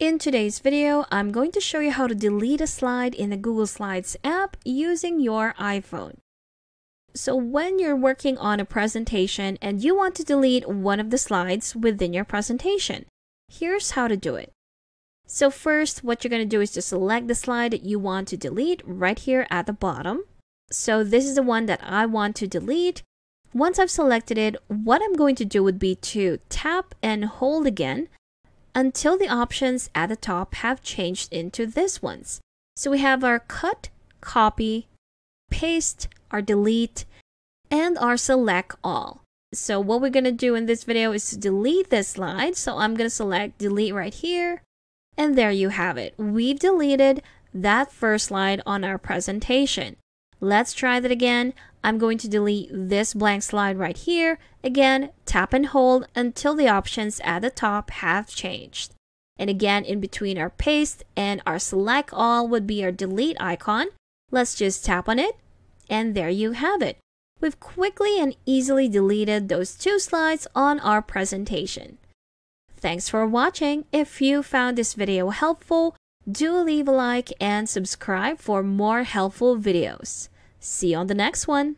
In today's video, I'm going to show you how to delete a slide in the Google Slides app using your iPhone. So when you're working on a presentation and you want to delete one of the slides within your presentation, here's how to do it. So first, what you're going to do is to select the slide that you want to delete right here at the bottom. So this is the one that I want to delete. Once I've selected it, what I'm going to do would be to tap and hold again until the options at the top have changed into this ones. So we have our cut, copy, paste, our delete, and our select all. So what we're going to do in this video is to delete this slide. So I'm going to select delete right here. And there you have it. We've deleted that first slide on our presentation. Let's try that again. I'm going to delete this blank slide right here. Again, tap and hold until the options at the top have changed. And again, in between our paste and our select all would be our delete icon. Let's just tap on it. And there you have it. We've quickly and easily deleted those two slides on our presentation. Thanks for watching. If you found this video helpful, do leave a like and subscribe for more helpful videos. See you on the next one.